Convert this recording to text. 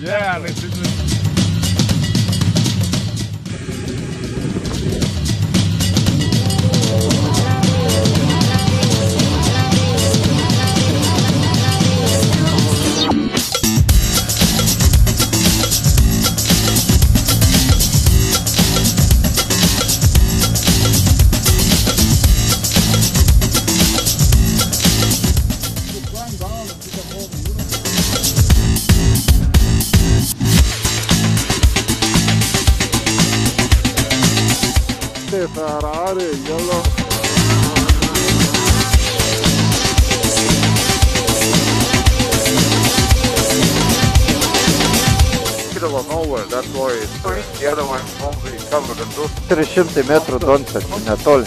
Yeah, let's, let's Ferrari, yellow. uh. 300 metrų Dontas, netoli.